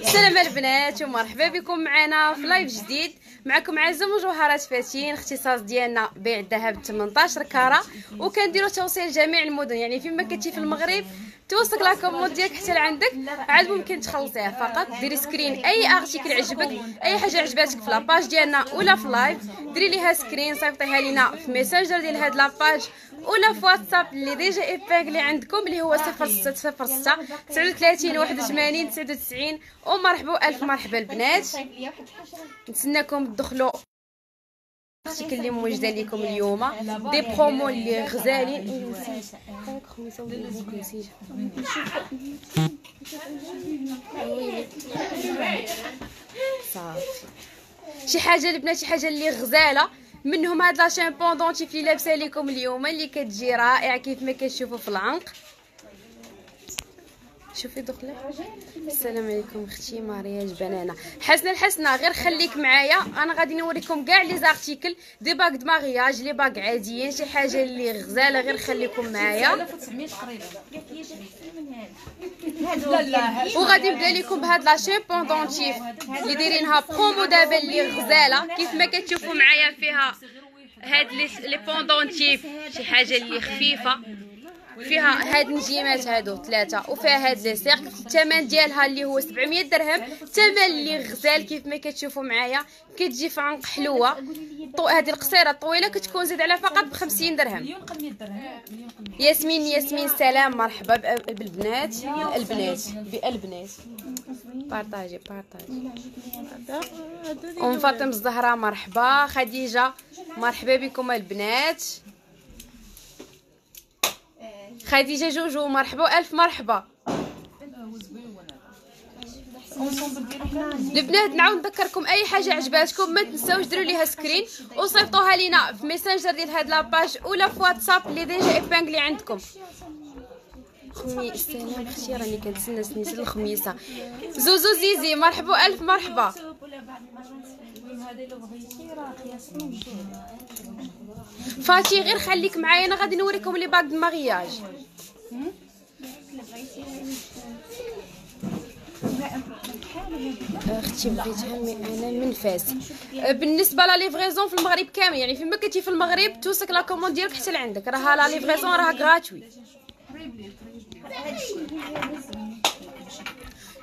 السلام البنات ومرحبا بكم معنا في live جديد. معكم عزه مجوهرات فاتين اختصاص ديالنا بيع الذهب 18 carats وكنديروا توصيل لجميع المدن يعني فيما كنتي في المغرب توصلك la commande ديالك حتى لعندك. عاد ممكن تخلصيها فقط. ديري screen. أي article عجبك أي حاجة عجباتك في la page ديالنا ولا في live ديري ليها screen صيفطيها لينا في Messenger ديال هاد la page ولا في واتساب اللي déjà épinglé عندكم اللي هو 0606 39 81 99 ومرحبا ألف مرحبا البنات. نتسناكم تدخلوا ال articles اللي موجده لكم اليوم. des promos اللي غزالين صافي شي حاجة البنات شي حاجة اللي غزاله منهم هاد la chaîne pendentif اللي لابسه لكم اليوم اللي كتجي رائعه كيف ما كتشوفوا في العنق شوفي دخلة السلام عليكم أختي مارياج بنانه حسنه الحسنه غير خليك معايا. أنا غادي نوريكم كاع les articles. des bagues de mariage les bagues عاديين شي حاجة اللي غزالة غير خليكم معايا. 1900 تقريبا وغادي نبدا لكم بهاد la chaîne pendentif. اللي دايرينها برومو دابا اللي غزالة. كيف ما كتشوفوا معايا فيها هاد les pendentifs. شي حاجة اللي خفيفة. فيها هاد النجيمات هادو ثلاثة وفيها هاد لي سيرك الثمن ديالها اللي هو 700 درهم. الثمن اللي غزال كيف ما كتشوفوا معايا كتجي في عنق حلوة. طو هذه القصيرة الطويله كتكون زيد على فقط ب 50 درهم. مليون قل 100 درهم. مليون قل 100 ياسمين ياسمين سلام مرحبا بالبنات. البنات بالبنات. بارطاجي بارطاجي. أم فاطمة الزهراء مرحبا. خديجة مرحبا بكم البنات. خديجة جوجو مرحبا الف مرحبا. البنات نعاود نذكركم أي حاجة عجباتكم ما تنساوش ديروا ليها screen وصيفطوها لينا في Messenger ديال هاد la page ولا في واتساب اللي déjà épinglé عندكم. خمي السلام أختي راني كنتسنى سنيت الخميسة. زوزو زيزي مرحبا الف مرحبا. فاتي غير خليك معايا أنا غادي نوريكم les bagues mariage. أختي بغيتها mais أنا من فاس. بالنسبة la livraison في المغرب كامل يعني فيما كنتي في المغرب توصلك la commande ديالك حتى لعندك. راها la livraison راها gratuite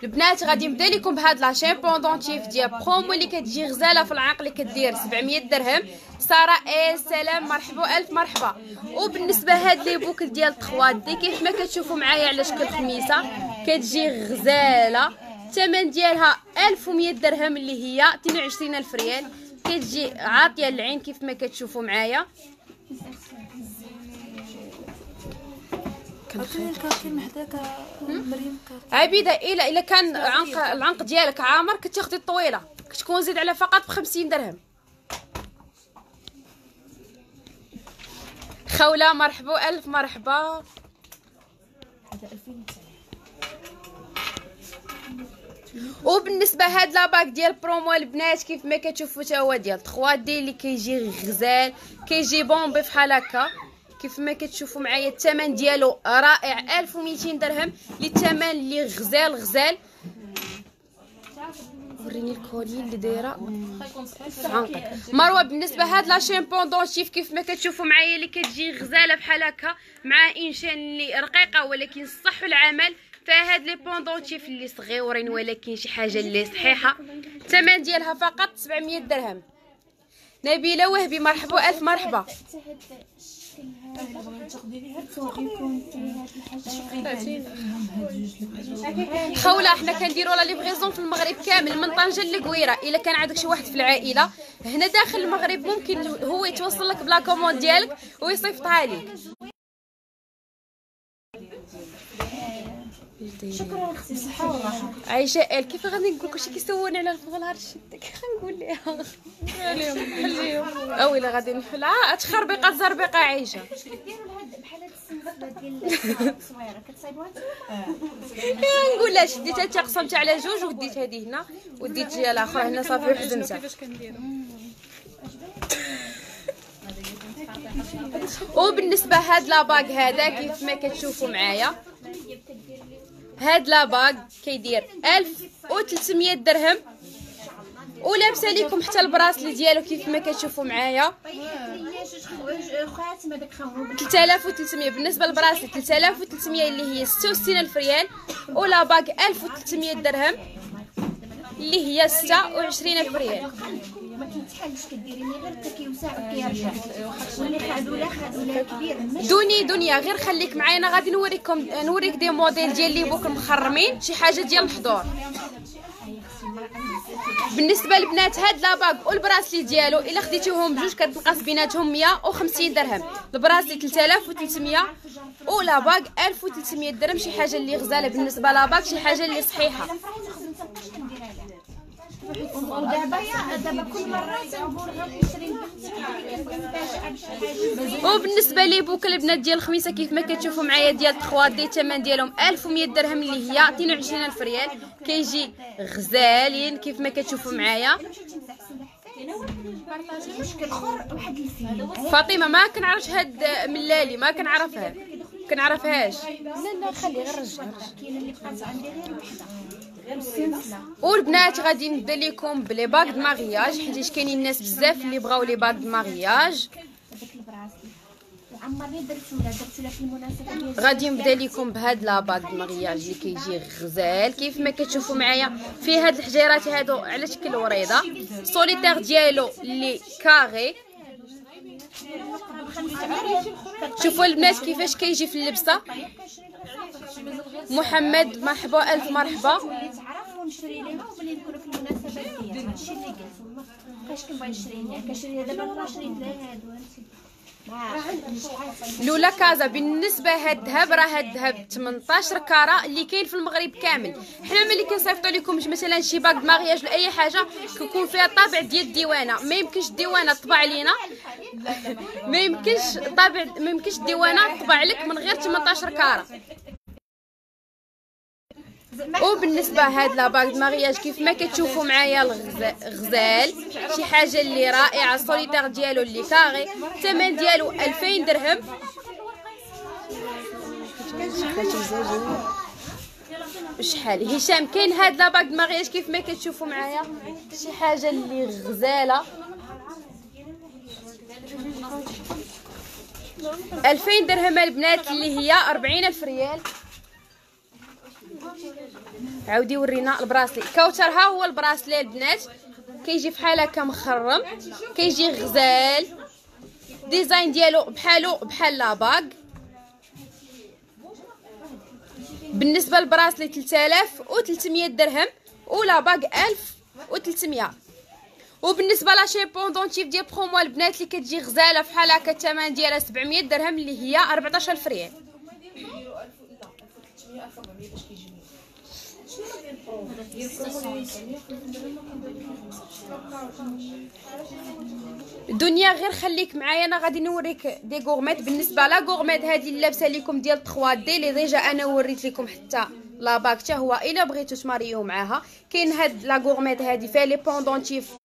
البنات غادي نبدا لكم بهاد la chaîne pendentif ديال برومو اللي كتجي غزالة في العقل كدير 700 درهم. سارة اي سلام مرحبا ألف مرحبا. وبالنسبة هاد لي بوك ديال تخوات دي كيف ما كتشوفوا معايا على شكل خميسة كتجي غزالة. الثمن ديالها 1100 درهم اللي هي 22 ألف ريال. كتجي عاطية للعين كيف ما كتشوفوا معايا. عبيده الا إلا كان عنق العنق ديالك عامر كتاخدي الطويلة. كتكون زيد على فقط ب 50 درهم. خوله مرحبا ألف مرحبا. وبالنسبة هاد la bague ديال برومو البنات كيف ما كتشوفوا تا هو ديال 3D اللي كيجي غزال كيجي bombée فحال هكا. كيف ما كتشوفوا معايا الثمن ديالو رائع 1200 درهم للثمن اللي غزال غزال. وريني ال collier اللي دايرة. مروة بالنسبة هاد la chaîne pendentif كيف ما كتشوفوا معايا اللي كتجي غزالة بحال هكا مع une chaîne اللي رقيقة ولكن صح العمل. فهاد les pendentifs اللي صغيورين ولكن شي حاجة اللي صحيحة. الثمن ديالها فقط 700 درهم. نبيلة وهبي مرحبا ألف مرحبا. خوله حنا كنديروا لا ليفريزون في المغرب كامل من طنجة للقويرة. إلا كان عندك شي واحد في العائلة هنا داخل المغرب ممكن هو يتوصل لك بلا كوموند ديالك ويصيفطها لك شكرا أختي الصحه والراحه عايشة آل كيف غادي نقول لك شي كيسولني على الفغلار شدك. غنقول ليها. خليهم خليهم اويلا غادي نحل. آه تخربيقه زربيقه عايشة. بحال هاد السلسله ديال التصويره كتصايبوها نقول لها شديتها انت قسمتها على جوج وديت هذه هنا. وديت الأخرى هنا صافي وحزمتها وبالنسبة هاد لاباك هذا كيف ما كتشوفوا معايا. هاد لاباغ كيدير 1300 درهم. ولابسة ليكم حتى البراسلي ديالو كيف ما كتشوفوا معايا. خروب 3300 بالنسبة لل bracelet 3300 اللي هي 66 ألف ريال. و la bague 1300 درهم اللي هي 26 ألف ريال. ما كيتحلش كديري mais غير كيوسع وكيرجع واللي خادو لا خادو لا كبير. دوني دنيا غير خليك معايا غادي نوريكم نوريك des modèles ديال les boucles مخرمين شي حاجة ديال الحضور. بالنسبة للبنات هاد la bague وال bracelet ديالو إلا خديتيهم بجوج كتنقص بيناتهم 150 درهم. البراسلي 3300 ولاباغ 1300 درهم شي حاجة اللي غزالة. بالنسبة لاباغ شي حاجة اللي صحيحة. وبالنسبة لي بوك البنات ديال الخميسة كيف ما كتشوفوا معايا ديال 3 دي الثمن ديالهم 1100 درهم اللي هي 22000 ريال. كيجي غزالين كيف ما كتشوفوا معايا. فاطمة ما كنعرفش هاد ملالي ما كنعرفها كنعرفهاش. لا لا خلي غير رجع كاينة اللي بقات عندي غير وحده والبنات غادي نبدا لكم ب les bagues de mariage حيت كاينين الناس بزاف اللي بغاو les bagues de mariage. في غادي نبدا لكم بهاد la bague de mariage اللي كيجي غزال. كيف ما كتشوفوا معايا فيه هاد الحجيرات هادو على شكل وريضه سوليتير ديالو اللي carré. شوفوا البنات كيفاش كيجي في اللبسة. محمد مرحبا ألف مرحبا. لولا كازا بالنسبة هاد الذهب راه هاد الذهب 18 carats اللي كاين في المغرب كامل. حنا ملي كنصيفطوا لكم مثلا شي bague mariage ولا أي حاجة كيكون فيها طابع ديال الديوانة. ما يمكنش الديوانة تطبع لينا. ما يمكنش طابع ما يمكنش الديوانة تطبع لك من غير 18 carats وبالنسبه هاد la bague mariage كيف ما كتشوفوا معايا الغزال شي حاجة اللي رائعة السوليتير ديالو اللي carré الثمن ديالو 2000 درهم. شحال؟ هشام كاين هاد la bague mariage كيف ما كتشوفوا معايا. شي حاجة اللي غزالة. 2000 درهم البنات اللي هي 40000 ريال. عاودي ورينا ال bracelet كوثر ها هو ال bracelet البنات. كيجي بحال هكا مخرم. كيجي غزال. design ديالو بحالو بحال la bague بالنسبة لل bracelet 3300 درهم و la bague 1300 وبالنسبة la chaîne pendentif ديال برومو البنات اللي كتجي غزالة بحال هكا الثمن ديالها 700 درهم اللي هي 14000 ريال. دنيا غير خليك معايا أنا غادي نوريك des gourmettes بالنسبة la gourmette هذه اللي لابسه ديال 3D اللي déjà أنا وريت لكم حتى la bague حتى هو إلا بغيتو تماريو معاها. كاين هاد la gourmette هذه فيها les pendentifs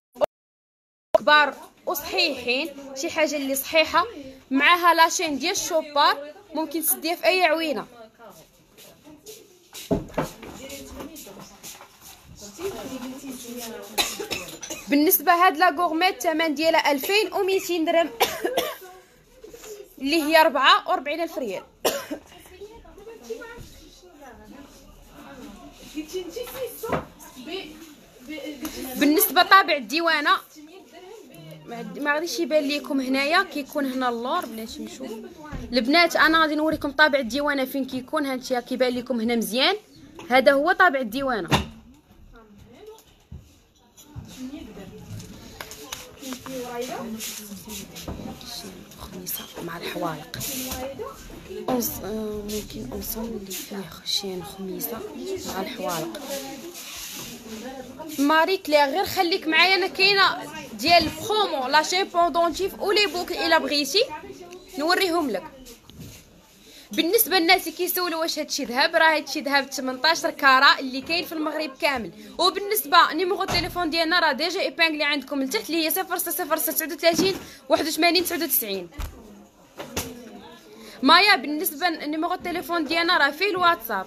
كبار وصحيحين شي حاجة اللي صحيحة. معاها la chaîne ديال ال Chopard ممكن تسديها في أي عوينة. بالنسبة هاد la gourmette الثمن ديالها 2200 درهم اللي هي 44 ألف ريال. بالنسبة طابع الديوانة ما غاديش يبان لكم هنايا كيكون هنا اللور بلاتي نشوف البنات أنا غادي نوريكم طابع الديوانة فين كيكون هانتيا كيبان لكم هنا مزيان. هذا هو طابع الديوانة. خميسة مع. آه، ممكن اللي فيه خشين خميسة مع الحوالق ماري كلير غير خليك معايا أنا كاينة ديال promo la pendentif و les boucles الا بغيتي نوريهم لك بالنسبة للناس اللي كيسولوا واش هادشي ذهب راه هادشي ذهب 18 carats اللي كاين في المغرب كامل. وبالنسبة numéro التليفون ديالنا راه déjà ايبانغلي عندكم لتحت اللي هي 06039 81 99 مايا بالنسبة ل numéro التليفون ديالنا راه فيه الواتساب.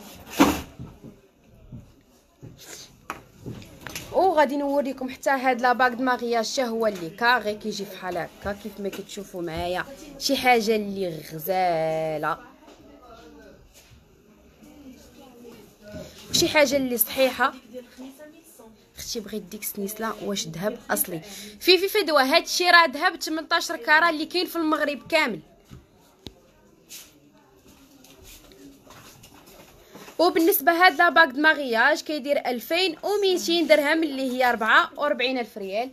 أو غادي نوريكم حتى هاد la bague de mariage حتى هو اللي كاغي كيجي فحال هكا كيف ما كتشوفوا معايا شي حاجة اللي غزالة. شي حاجة اللي صحيحة. أختي بغيت ديك السنيسلة واش ذهب أصلي. في في فدوى هادشي راه ذهب 18 carats اللي كاين في المغرب كامل. وبالنسبة هاد la bague de mariage كيدير 2200 درهم اللي هي 44 ألف ريال.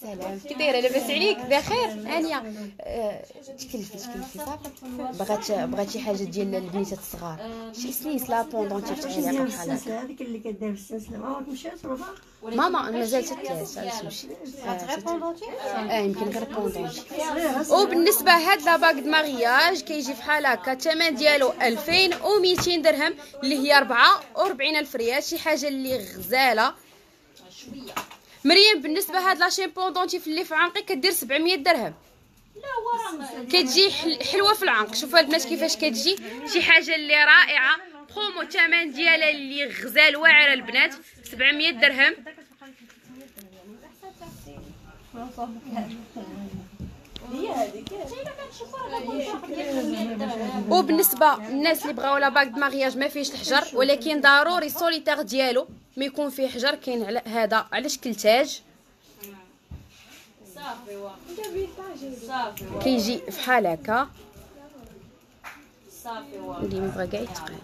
سلام كي دايره لاباس عليك. بخير. انيا أه، تكلفي تكلفي صافي. بغات بغات شي حاجة ديال البنيتات الصغار. شي سنيس لا بوندونتي بحال هكا بحال هكا. هذيك اللي كدير السلسلة. ما عمرك مشات ربع ماما مازال تتلاش علاش تمشي آه يمكن غير بوندونتي وبالنسبه هاد لا باك د مارياج كيجي فحال هكا. الثمن ديالو 2200 درهم اللي هي 44 ألف ريال. شي حاجة اللي غزالة. مريم بالنسبة هاد لاشين بوندونتي في اللي في عنقي كدير 700 درهم. كتجي حل- حلوة في العنق شوفوا البنات كيفاش كتجي. شي حاجة اللي رائعة. برومو الثمن ديالها اللي غزال واعرة البنات. 700 درهم. وبالنسبة للناس اللي بغاو la bague de mariage ما فيهش الحجر ولكن ضروري السوليتير ديالو ما يكون فيه حجر كاين على هذا. على شكل تاج كيجي فحال هكا. اللي مبغى كاع يتقال.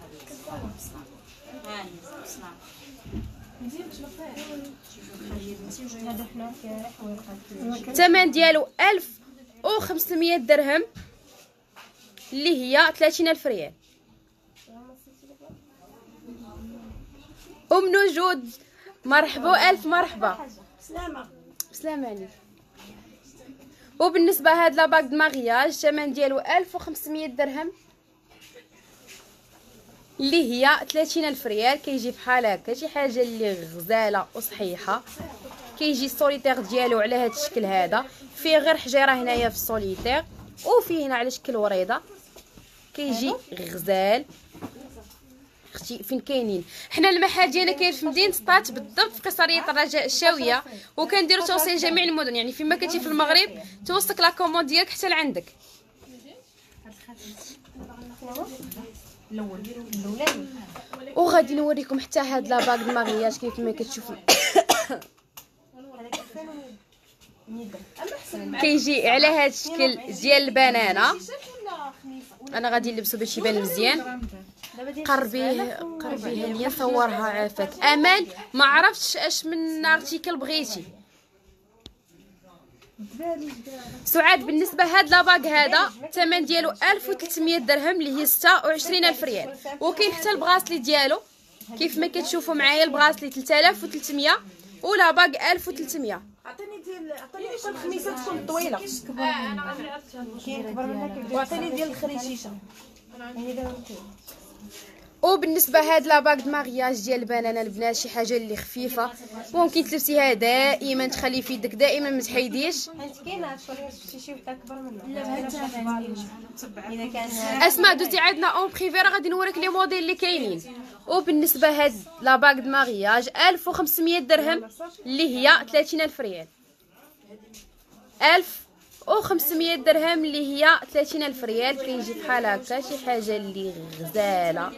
الثمن ديالو 1500 درهم اللي هي 30 الف ريال. أم نجود مرحبا ألف مرحبا. سلامة. بسلامة عليك. وبالنسبة هاد la bague de mariage الثمن ديالو 1500 درهم اللي هي 30 الف ريال. كيجي بحال هكا شي حاجة اللي غزالة وصحيحة. كيجي السوليتير ديالو على هاد الشكل هذا. فيه غير حجيرة هنايا في السوليتير وفيه هنا على شكل وريضة. كيجي غزال. أختي فين كاينين؟ حنا المحل ديالنا كاين في مدينة سطات بالضبط في قيصرية الرجاء الشاوية. وكنديروا توصيل لجميع المدن. يعني فيما كنتي في المغرب توصلك la commande ديالك حتى لعندك. وغادي نوريكم حتى هاد la bague de mariage كيف ما كتشوفوا. كيجي على هاد الشكل ديال البنانة. أنا غادي نلبسو باش يبان مزيان. قربيه قربيه ليا صورها عافاك. امل ما عرفتش أش من ارتيكل بغيتي. سعاد بالنسبة هاد لاباغ هذا الثمن ديالو 1300 درهم اللي هي 26 ألف ريال. وكاين حتى البغاسلي ديالو. كيف ما كتشوفوا معايا البغاسلي 3300 ولاباغ 1300 عطيني ديال عطيني ديال الخميسه تكون طويلة. كاين كبر منك وعطيني ديال الخريشيشه وبالنسبة هاد la bague mariage ديال البنانه البنات شي حاجة اللي خفيفة. ممكن تلبسيها دائما تخلي في يدك دائما ما تحيديش. أسماء دوزي عندنا en privé راه غادي نوريك les modèles اللي كاينين. وبالنسبة هاد la bague mariage 1500 درهم اللي هي 30000 ريال. 1500 درهم اللي هي 30000 ريال. كيجي بحال هكا شي حاجة اللي غزالة.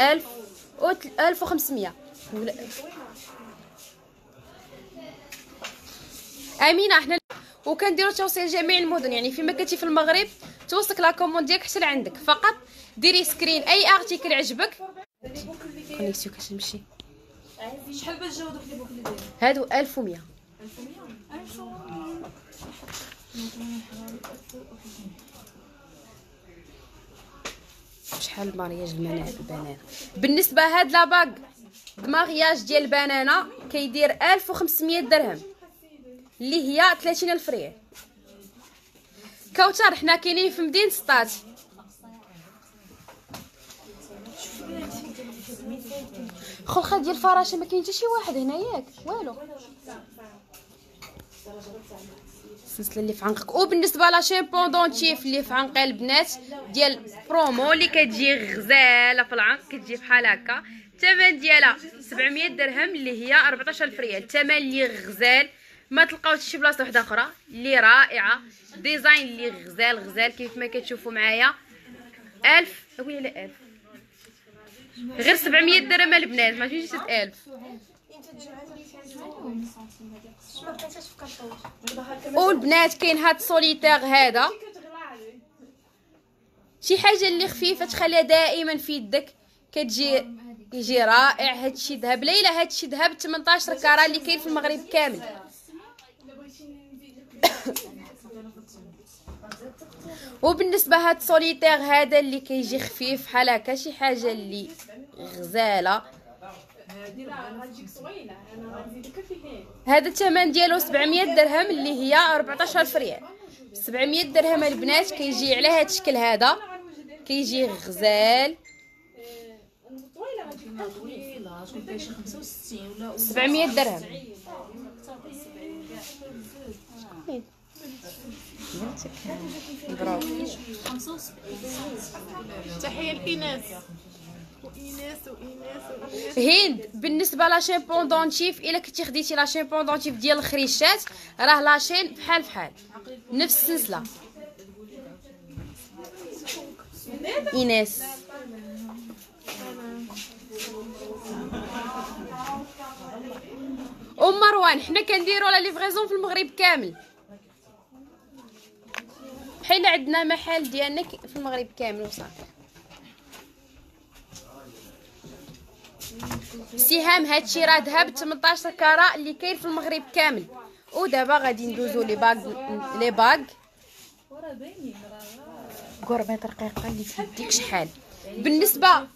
1000 و 1500 ولا- أمينة حنا وكنديروا توصيل جميع المدن. يعني فيما كنتي في المغرب توصلك la commande ديالك حتى لعندك. فقط ديري screen. أي article عجبك. connexion كتمشي. شحال باش جاو دوك لي بوكلي ديالك؟ هادو 1100 شحال مارياج المنا- البنان بالنسبة هاد لاباغ د مارياج ديال البنانة كيدير 1500 درهم اللي هي 30000 ريال. كوثر حنا كاينين في مدينة سطات. خلخه ديال الفراشة ما كاين حتى شي واحد هنا ياك والو. السلسله اللي في عنقك. وبالنسبة لا شامبوندونتيف اللي في عنق البنات ديال برومو اللي كتجي غزالة في العنق كتجي بحال هكا. الثمن ديالها 700 درهم اللي هي 14000 ريال. الثمن اللي غزال ما تلقاوش شي بلاصة واحدة أخرى. اللي رائعة. ديزاين اللي غزال غزال. كيف ما كتشوفوا معايا. 1000 oui لا 1000 غير 700 درهم البنات. ما تجيش 1000 والبنات كاين هاد سوليتير هذا. شي حاجة اللي خفيفة تخليها دائما في يدك. كتجي يجي رائع. هادشي ذهب. ليلى هادشي ذهب. 18 carats اللي كاين في المغرب كامل. وبالنسبة هاد سوليتير هذا اللي كيجي خفيف بحال هكا شي حاجة اللي غزالة. هذا الثمن ديالو 700 درهم اللي هي 14000 ريال 700 درهم البنات كيجي على هذا الشكل هذا. كيجي غزال. 700 درهم. برافو تحية لإيناس هند بالنسبة la chaîne pendentif إلا كنتي خديتي la chaîne pendentif ديال الخريشات راه la chaîne بحال بحال. نفس السلسلة. إيناس. أم مروان حنا كنديروا la livraison في المغرب كامل. حين عندنا محل ديالنا في المغرب كامل وصافي. سهام هادشي راه ذهب 18 كارا اللي كاين في المغرب كامل. ودابا غادي ندوزو لي باغ لي باغ. قربات رقيقة اللي في يديك شحال. بالنسبة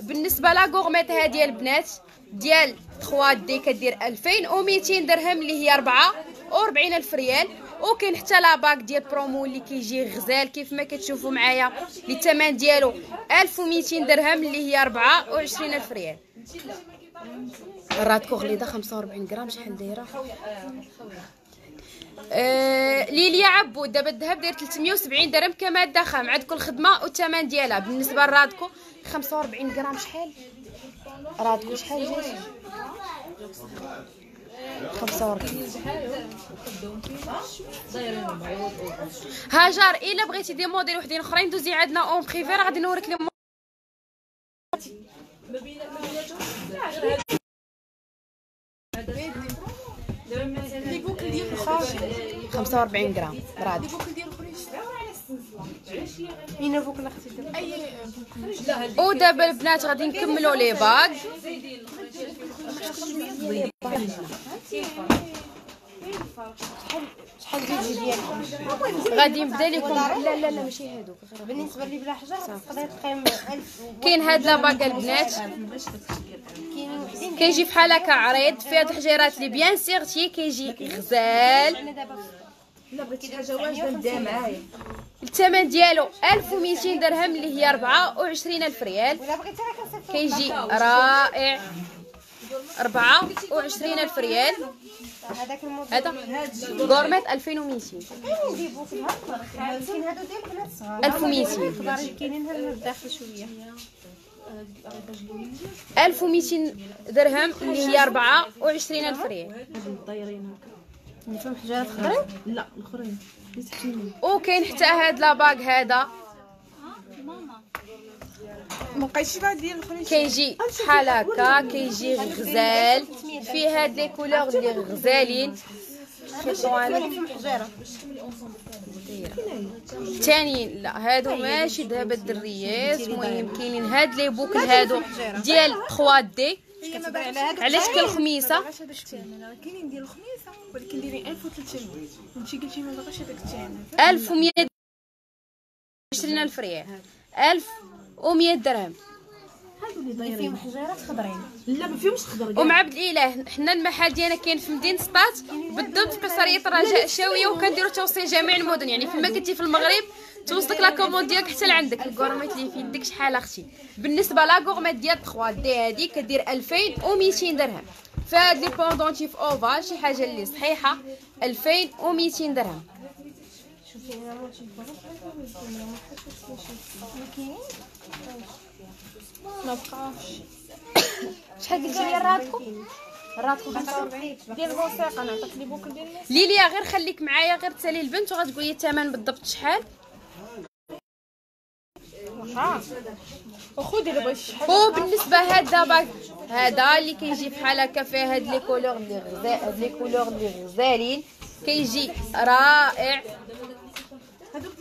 بالنسبة لا غورميت هادي البنات ديال 3 دي كدير 2200 درهم اللي هي 44 ألف ريال. وكاين حتى لا باك ديال برومو اللي كيجي غزال. كيف ما كتشوفوا معايا اللي الثمن ديالو 1200 درهم اللي هي 24 ألف ريال. راتكو غليظة 45 غرام شحال دايرة؟ آه ليليا عبود دابا الذهب داير 370 درهم كماده خام عندكم الخدمة والثمن ديالها. بالنسبة لرادكو 45 غرام شحال؟ رادكو شحال جاي 45 هاجر إلا بغيتي des modèles وحدين أخرين دوزي عندنا en privé راه غادي نوريك لي 45 غرام براد اين فوق الاختي ودابا البنات غادي نكملوا les bagues. شحال ديال ديالكم غادي نبدا لكم. لا لا لا ماشي هادوك بالنسبة لي بلا حجر تقدر تقيم 1000 كاين هاد لا باغ البنات. كيجي بحال هكا عريض فيه هاد الحجيرات اللي بيان سيغتي كيجي غزال. أنا دابا لا بغيتي حاجة واجدة نديها معايا. الثمن ديالو 1200 درهم اللي هي 24 ألف ريال. كيجي رائع. 24 ألف ريال. هذاك الموديل هذا gourmette 2200 كاينين des boucles هكا يمكن هادو ديال البنات الصغار 1200 يقدر كاينين هنا الداخل شوية. 1200 درهم اللي هي 24 ألف ريال. اللي فيهم حجرات خضرين وكاين حتى هاد la bague هذا ما بقيتش بعد ديال الاخرين كيجي بحال هكا كيجي غزال فيه هاد les couleurs اللي غزالين. الثانيين لا هادو ماشي ذهب الدريات. المهم كاينين هاد les boucles هادو ديال 3 D. على شكل خميسة؟ كاينين ديال الخميسة ولكن دايرين 1300 وانتي قلتي ما بغاش هذاك الثاني 1100 20 ألف ريال. 1100 درهم. اللي فيهم حجرات خضرين. لا ما فيهمش خضر ومع عبد الإله حنا المحل ديالنا كاين في مدينة سطات بالضبط قصرية الرجاء الشاويه وكنديروا توصيل جميع المدن. يعني فيما كنتي في المغرب توصلك la commande ديالك حتى لعندك. ال gourmette اللي في يدك شحال أختي. بالنسبة la gourmette ديال 3 D هذه كدير 2200 درهم. في هاد les pendentifs ovales شي حاجة اللي صحيحة 2200 درهم. شحال قلتي لي راتكو؟ راتكو ديال الوثيقة نعطيك لي بوكل ديال ليليا غير خليك معايا غير تسالي البنت وغتقولي الثمن بالضبط شحال. وخذي بغيتي شحال وبالنسبه هذا باك هذا اللي كيجي بحال هكا فيه هاد les couleurs اللي غزال هاد les couleurs اللي غزالين كيجي رائع. هادوك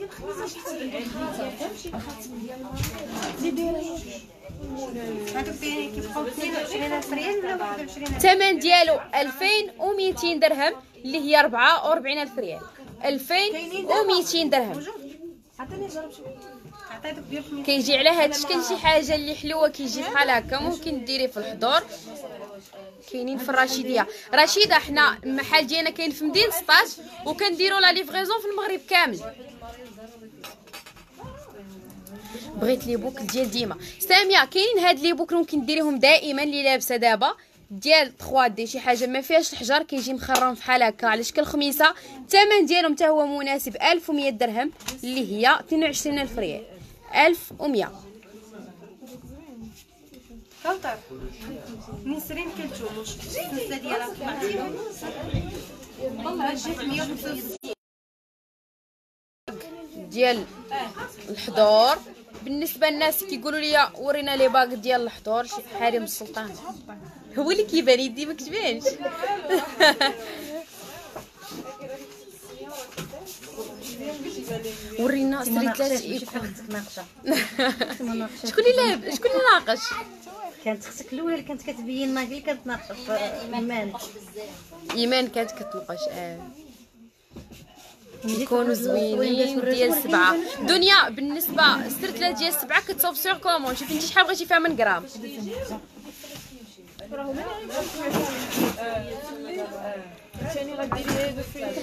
دايرين كيبقاو 22000 ريال ولا 21000 الثمن ديالو 2200 درهم اللي هي 44000 ريال 2200 درهم عطيني جرب شوف عطيتك ديال 500 كيجي على هذا الشكل شي حاجة اللي حلوة كيجي بحال هكا ممكن ديريه في الحضور. كاينين في الرشيديه رشيده حنا المحل ديالنا كاين في مدينة سطات وكنديروا la livraison في المغرب كامل. بغيت les boucles ديال ديما. سامية كاينين هاد les boucles ممكن ديريهم دائما اللي لابسة دابا؟ ديال 3 D شي حاجة ما فيهاش الحجر كيجي مخرم بحال هكا. على شكل خميسة؟ الثمن ديالهم حتى هو مناسب 1100 درهم اللي هي 22000 ريال. 1100 كوثر نسرين كنتو مش السلسله ديالها طلعتي والله جات 165 ديال الحضور بالنسبة للناس كيقولوا لي ورينا لي باك ديال الحضور حريم السلطان هو اللي كيبان يدي ما كتبانش ورينا سري ثلاث ايكون شكون اللي لعب شكون اللي ناقش؟ كانت أختك الاولى اللي كانت كتبين لنا اللي كانت ناقشة في إيمان. إيمان كانت كتنقش آه. يكونوا زوينين ديال سبعة. دنيا بالنسبة السرتلة ديال سبعة كتصوب سيغ كومون شوفي انت شحال بغيتي فيها من غرام.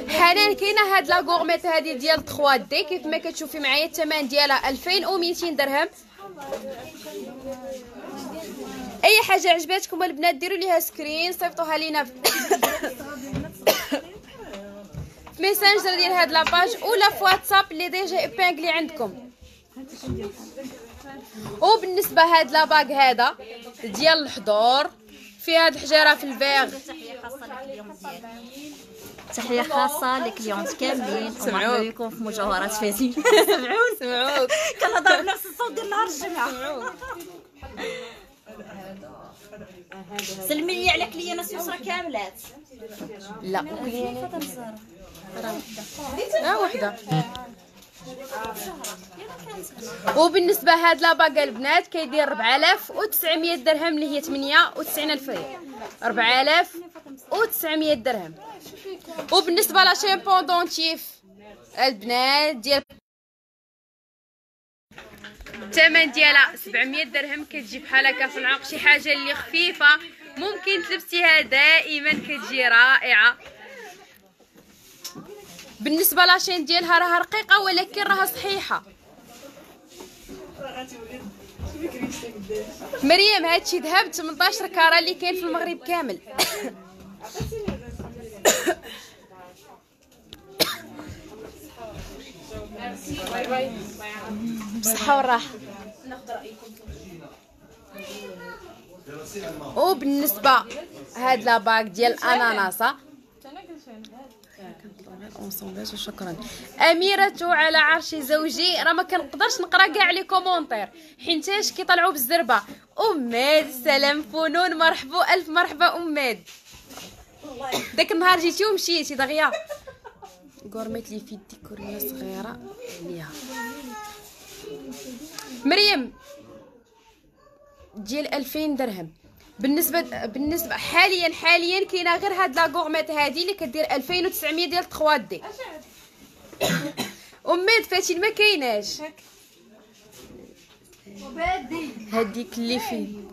حاليا كاينة هاد la gourmette هادي ديال 3 D كيف ما كتشوفي معايا الثمن ديالها 2200 درهم. أي حاجة عجباتكم البنات ديروا ليها screen صيفطوها لينا في ميسنجر ديال هاد la page ولا في واتساب اللي déjà ابانكلي عندكم. وبالنسبة هاد la bague هذا ديال الحضور في هاد الحجارة في الفيغ. تحية خاصة لكليونت كاملين ومرحبا بكم في مجوهرات فاتن سمعون سمعوك. كنهضر بنفس الصوت ديال نهار الجمعة. سلمي لي على كليانات يسرى كاملات. لا. آه وحدة. وبالنسبة هاد لاباكا البنات كيدير 4900 درهم اللي هي 98 الف ريال 4900 درهم. وبالنسبة هاد pendentif البنات ديال الثمن ديالها 700 درهم كتجي بحال هكا في العنق شي حاجة اللي خفيفة ممكن تلبسيها دائما كتجي رائعة. بالنسبة la chaîne ديالها راها رقيقة ولكن راها صحيحة. مريم هادشي ذهب 18 carats اللي كاين في المغرب كامل. بصحة والراحة. وبالنسبة هاد la bague ديال الاناناسة وشكرا. أميرة على عرش زوجي راه ما كنقدرش نقرأ كاع les commentaires حينتاش كيطلعوا بالزربة؟ أماد سلام فنون مرحبا ألف مرحبا أماد. داك النهار جيتي ومشيتي دغيا. غورميت لي في ديكوريه صغيرة. عليها. مريم ديال 2000 درهم. بالنسبة بالنسبة حاليا حاليا كاينة غير هاد لا غورميت هادي اللي كدير 2900 ديال 3 دي اميد فاتين ما كايناش هاديك اللي فين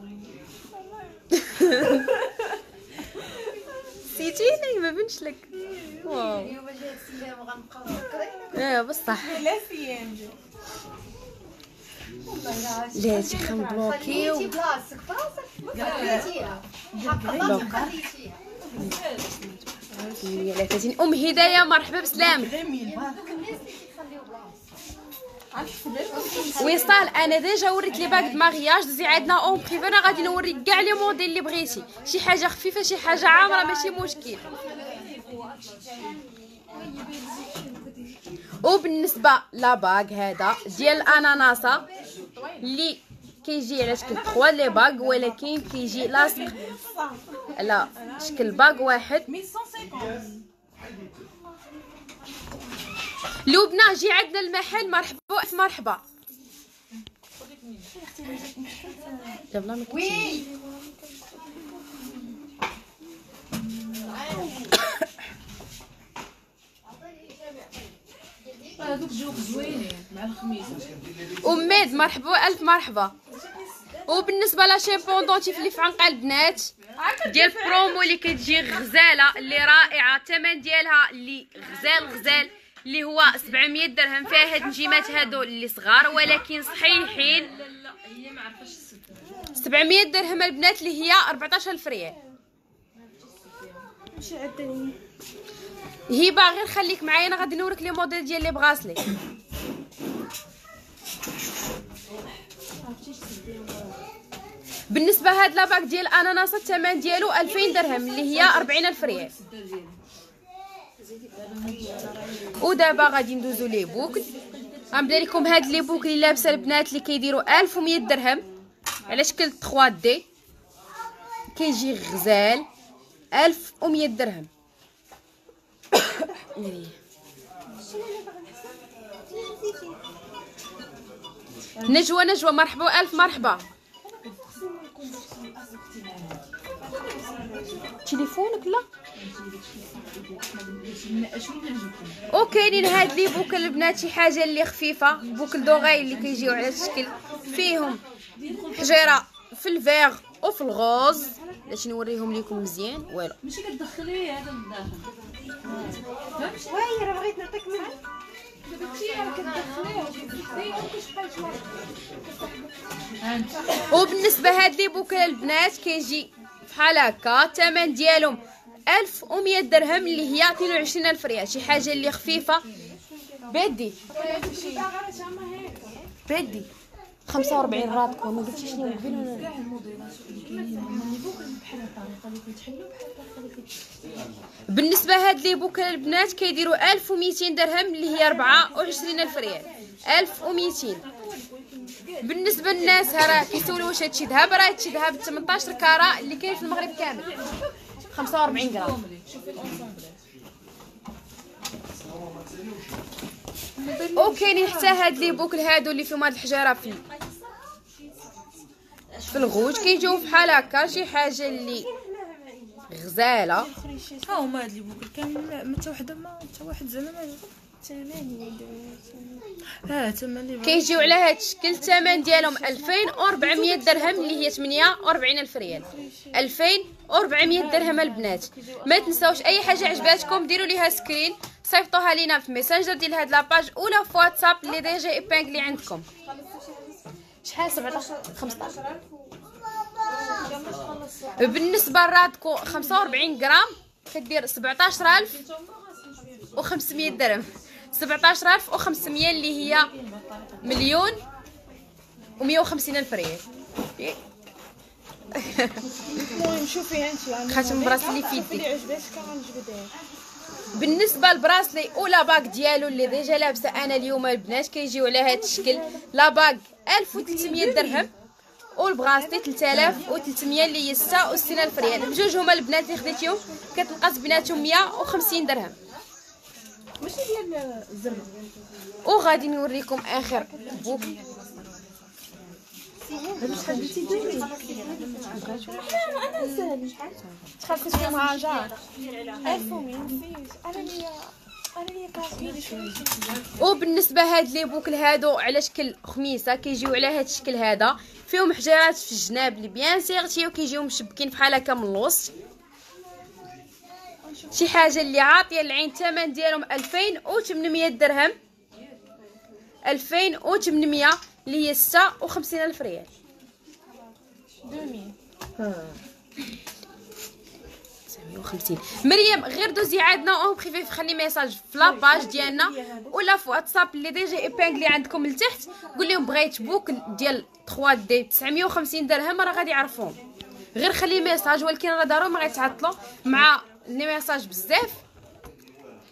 نسيتيني ما بنش لك واو آه بصح لا شي خنبلوكيو 38 ام هدايه مرحبا بسلام وصال أنا déjà وريت les bagues de mariage دوزي عندنا en privé أنا غادي نوريك كاع les modèles اللي بغيتي شي حاجة خفيفه شي حاجة عامره ماشي مشكل وبالنسبة la bague هذا ديال الأناناسة اللي كيجي على شكل 3 les bagues ولكن كيجي لاصق. على شكل bague واحد. لبنى جي عندنا المحل مرحبا ألف مرحبا. يلا ما. هذوك جوك زوينين مع الخميس. أميد مرحبا ألف مرحبا. وبالنسبة la chaîne pendentif اللي في عنقا البنات ديال برومو اللي كتجي غزالة اللي رائعة الثمن ديالها اللي غزال غزال اللي هو 700 درهم فيها هاد النجيمات هادو اللي صغار ولكن صحيحين. 700 درهم البنات اللي هي 14000 ريال. هبة غير خليك معايا أنا غادي نوريك les modèles ديال les bracelets بالنسبة هاد لاباك ديال الاناناس الثمن ديالو 2000 درهم اللي هي 40000 ريال. ودابا غادي ندوزو لي بوكل غنبدا لكم هاد لي بوكل اللي لابسة البنات اللي كيديروا 1100 درهم. على شكل 3 دي؟ كيجي غزال 1100 درهم. نجوى نجوى مرحبا ألف مرحبا. تليفونك لا؟ وكاينين هاد les boucles البنات شي حاجة اللي خفيفة boucles d'oreilles اللي كيجيو على الشكل. فيهم حجيرة في الفيغ وفي ال rose. باش نوريهم لكم مزيان. والو ماشي كتدخلي هذا للداخل oui راه بغيت نعطيك من وبالنسبة هاد لي بوكل البنات كيجي بحال هكا الثمن ديالهم 1100 درهم اللي هي 22000 ريال شي حاجة اللي خفيفة. بدي بدي 45 راتكم ما قلتيش شنو قبل بالنسبة هاد لي بوكل البنات كيديروا 1200 درهم اللي هي 24000 ريال. 1200 بالنسبة للناس راه كيسولوا واش هادشي ذهب راه هادشي ذهب 18 كاره اللي كاين في المغرب كامل. 45 غرام. وكاينين حتى هاد لي بوكل هادو اللي فيهم هاد الحجارة في في الغوج. كيجيو بحال هكا شي حاجة اللي غزالة. ها هما هاد لي بوكل كامل حتى وحدة ما حتى واحد زعما ما اللي كيجيو على هاد الشكل الثمن ديالهم 2400 درهم اللي هي 48 ألف ريال. 2400 درهم البنات. ما تنساوش أي حاجة عجباتكم ديروا ليها screen صيفطوها لينا في ميسنجر ديال هاد la page ولا في واتساب اللي déjà épinglé عندكم. شحال؟ 17 15 بالنسبة لرادكو 45 غرام كدير 17500 درهم. 17500 اللي هي مليون و150 ألف ريال. المهم شوفي انت خاتم bracelet في يدي بالنسبة لل bracelet و la bague ديالو اللي déjà لابسة أنا اليوم البنات كيجيو على هذا الشكل. la bague 1300 درهم وال bracelet 3300 اللي هي 66000 ريال. بجوج هما البنات اللي خديتيهم كتلقى بيناتهم 150 درهم. ماشي ديال الزرمه وغادي نوريكم آخر بوك. أنا سالي شحال خديتي مع جار 1100 فيش أنا ليا أنا ليا كافي شوية وبالنسبة هاد لي بوكل هادو على شكل خميسة كيجيو على هاد الشكل هذا. فيهم حجرات في الجناب اللي بيان سيغتي وكيجيو مشبكين بحال هكا من الوسط. شي حاجة اللي عاطية العين الثمن ديالهم 2800 درهم. 2800 اللي هي 56 ألف ريال. 2000 950 مريم غير دوزي عندنا en privé خلي message في la page ديالنا ولا في واتساب اللي déjà épinglé عندكم لتحت. قول لهم بغيت boucles ديال 3D 950 درهم راه غادي يعرفوهم غير خلي message ولكن راه دارو ما غيتعطلوا مع les messages بزاف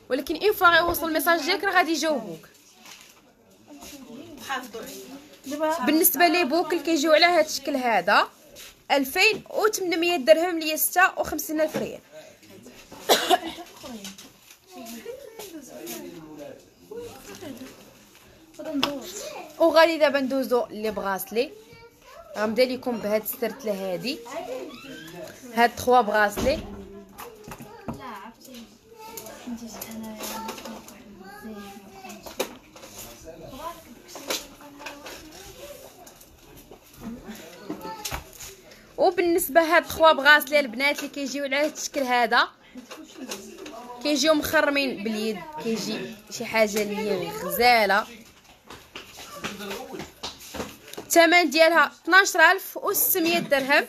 ولكن une fois غيوصل ال message ديالك راه غادي يجاوبوك. بالنسبة les boucles كيجيو على هذا الشكل هذا 2800 درهم ليا 56 ألف ريال. وغادي دابا ندوزو les bracelets غنبدا لكم بهاد السرتلة هادي. هاد 3 بغاسلي وبالنسبة هاد 3 بغاسلي البنات اللي كيجيو على هاد الشكل هذا كيجيو مخرمين باليد كيجي شي حاجة اللي هي غزالة. الثمن ديالها 12600 درهم.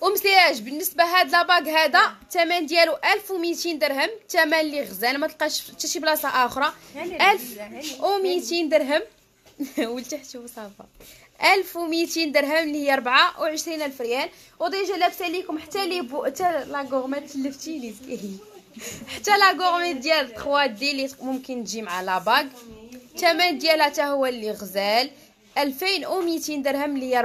ومسياج بالنسبة هاد لاباغ هذا الثمن ديالو 1200 درهم. ثمن اللي غزال ما تلقاش حتى شي بلاصة أخرى 1200 درهم. ولتحت وصافا 1200 درهم اللي هي 24 ألف ريال. وديجا لابسة ليكم حتى لي بو حتى لا تلفتيني زكي حتى لا ديال 3 دي اللي ممكن تجي مع لا باغ الثمن ديالها حتى هو اللي غزال. 2200 درهم اللي هي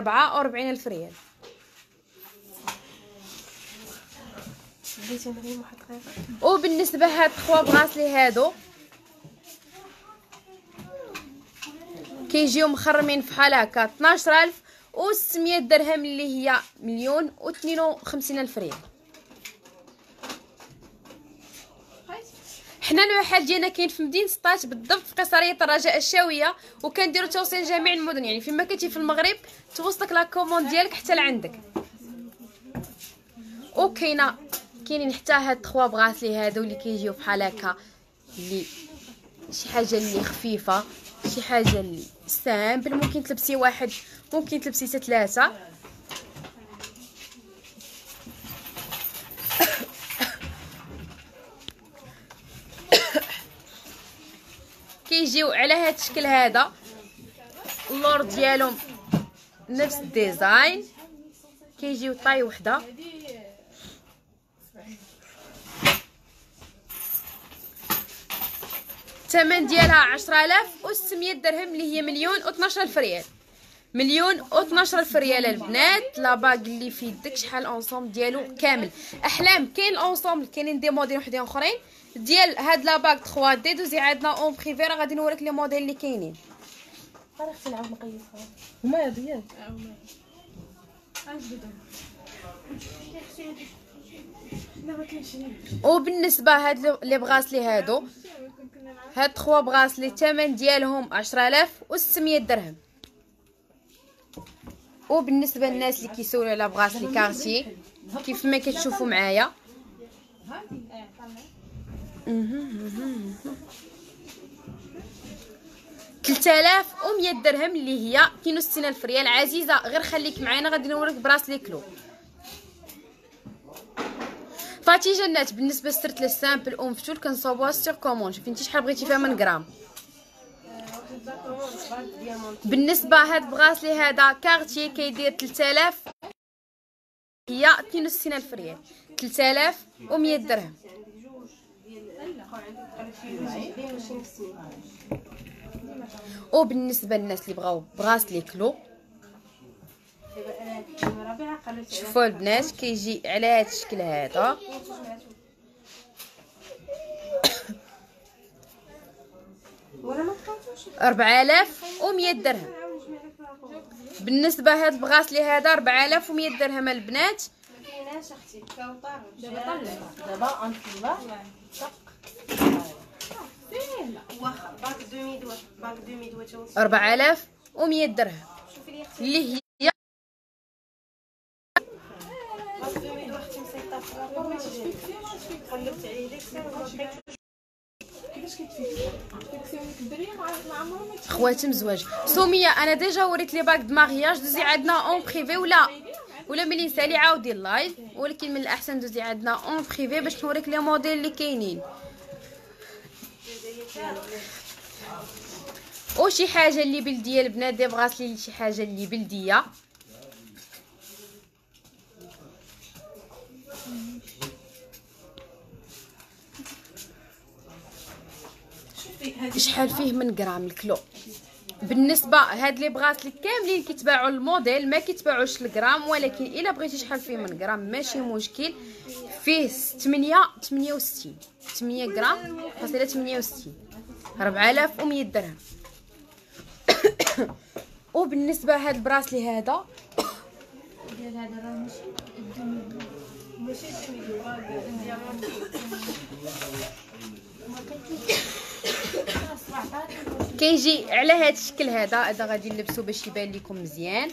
44 الف ريال وبالنسبة هاد 3 بغاسلي هادو كيجيو مخرمين فحال هكا 12600 درهم اللي هي مليون و 52 ألف ريال. حنا المحل ديالنا كاين في مدينة سطات بالضبط في قصرية الرجاء الشاوية وكنديروا توصيل جميع المدن يعني فيما كنتي في المغرب توصلك la commande ديالك حتى لعندك. وكاينة كاينين حتى هاد 3 bracelets هادو اللي كيجيو بحال هكا اللي شي حاجة اللي خفيفة شي حاجة اللي simple ممكن تلبسي واحد ممكن تلبسي حتى ثلاثة كيجيو على هاد الشكل هذا اللور ديالهم نفس ال design. كيجيو taille وحدة. الثمن ديالها 10600 درهم اللي هي مليون و12 الف ريال مليون و12 الف ريال البنات la bague اللي في يدك شحال ensemble ديالو كامل. أحلام كاين ensemble كاينين des modèles وحدين أخرين. ديال هاد la bague 3D دوزي عندنا en privé راه غادي نوريك les modèles اللي كاينين. نعاود نقيسها هما يا ديال. كاينش وبالنسبة هاد les bracelets هادو هاد 3 bracelets الثمن ديالهم 10600 درهم. وبالنسبة للناس اللي كيسولوا على bracelet Cartier كيف ما كتشوفوا معايا. تلتالاف ومية درهم اللي هي كيلو ستين الف ريال عزيزة. غير خليك معانا غادي نوريك براسلي كلو. فاتي جنات بالنسبة لسرت لي سامبل أم فتول كنصاوبوها سيغ كومون شوفي انت شحال بغيتي فيها من غرام؟ بالنسبة هاد بغاسلي هذا كارتي كيدير 3000 هي 62 ألف ريال. 3100 درهم. وبالنسبة للناس اللي بغاو بغاسلي كلو شوفوا البنات كيجي على هذا الشكل هذا. أربعة آلاف ومية درهم. بالنسبة هاد البغاسلي هذا أربعة آلاف ومية درهم البنات. دابا أربعة آلاف ومية درهم. اللي هي خواتم زواج سميه أنا déjà وريت les bagues de mariage دوزي عندنا en privé ولا ولا ملي نسالي عاودي ال live ولكن من الأحسن دوزي عندنا en privé باش نوريك les modèles اللي كاينين. وشي حاجة اللي بلدية البنات des bracelets شي حاجة اللي بلدية. شحال فيه من غرام الكلو بالنسبة هاد لي بغاسلي كاملين كيتباعوا الموديل ما كيتباعوش الغرام ولكن إلا بغيتي شحال فيه من غرام ماشي مشكل. فيه 8 68 8 غرام فاصلة 68 4100 درهم. وبالنسبة هاد البراسلي هذا ديال هذا راه ماشي كيجي على هاد الشكل هذا هذا غادي نلبسو باش يبان لكم مزيان.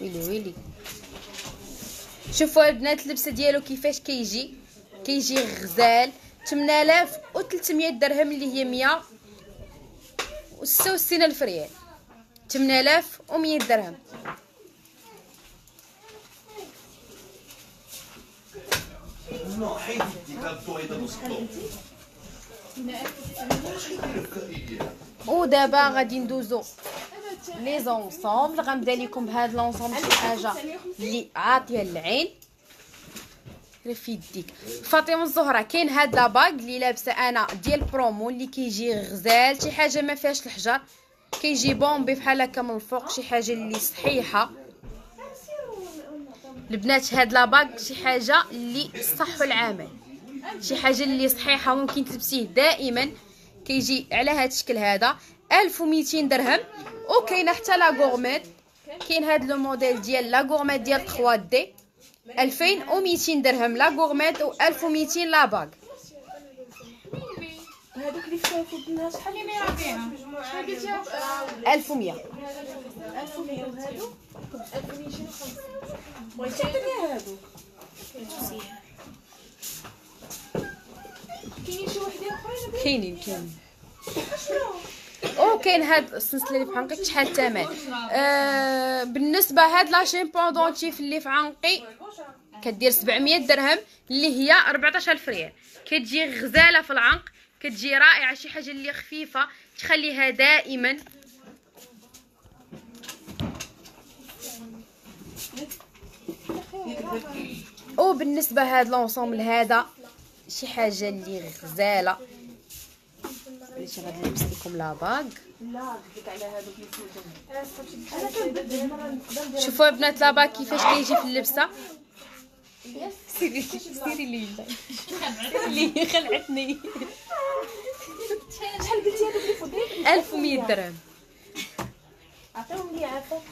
ويلي ويلي. شوفوا البنات اللبسة ديالو كيفاش كيجي. كيجي غزال 8300 درهم اللي هي 166 الف ريال 8100 درهم. ودابا غادي ندوزو les ensembles. غنبدا لكم بهاد l'ensemble شي حاجة اللي عاطية للعين. راه في يديك. فاطمة الزهراء كاين هاد la bague اللي لابسه أنا ديال برومو اللي كيجي غزال شي حاجة ما فيهاش الحجر. كيجي bombé بحال هكا من الفوق شي حاجة اللي صحيحة. البنات هاد la bague شي حاجة اللي صح العمل. شي حاجة اللي صحيحة ممكن تلبسيه دائما. كيجي على هاد الشكل هذا. 1200 درهم. وكاينة حتى la gourmette. كاين هاد le modèle ديال la gourmette ديال 3D 2200 درهم la gourmette و 1200 la bague. هذوك اللي فيها في شحال شحال قلتي 1100 1100 وهادو 1250 بغيتي هادو كاينين شي وحدين أخرين؟ كاينين كاينين. أو كاين هاد السلسله اللي في عنقي شحال الثمن آه بالنسبة هاد la chaîne pendentif اللي في عنقي كدير 700 درهم اللي هي 14000 ريال كتجي غزاله في العنق كتجي رائعه شي حاجة اللي خفيفه تخليها دائما وبالنسبه هاد l'ensemble هذا شي حاجة اللي غزاله بلاتي غادي نلبس لكم la bague شوفوا البنات la bague كيفاش كيجي في اللبسة. سيري سيري لي. لي خلعتني. شحال قلتي هادوك اللي فوق 1100 درهم. عطيهم لي عافاك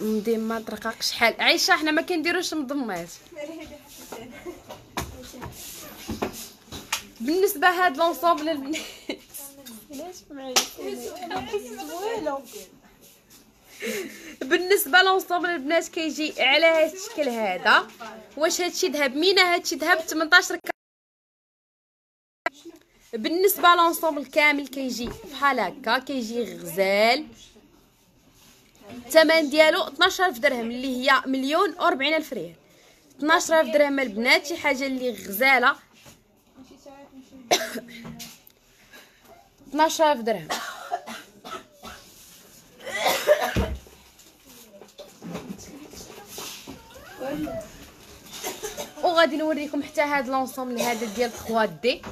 مديما رقاق شحال؟ عايشه حنا ما كنديروش مضمات. بالنسبة هاد l'ensemble البنات بالنسبة l'ensemble البنات كيجي على هاد الشكل هذا. واش هادشي ذهب؟ مينا هادشي ذهب 18 ك... بالنسبة l'ensemble كامل كيجي بحال هكا كيجي غزال. الثمن ديالو 12000 درهم اللي هي مليون و ألف ريال. 12000 درهم البنات شي حاجة اللي غزالة. 12000 درهم. وغادي نوريكم حتى هاد l'ensemble هذا ديال 3D.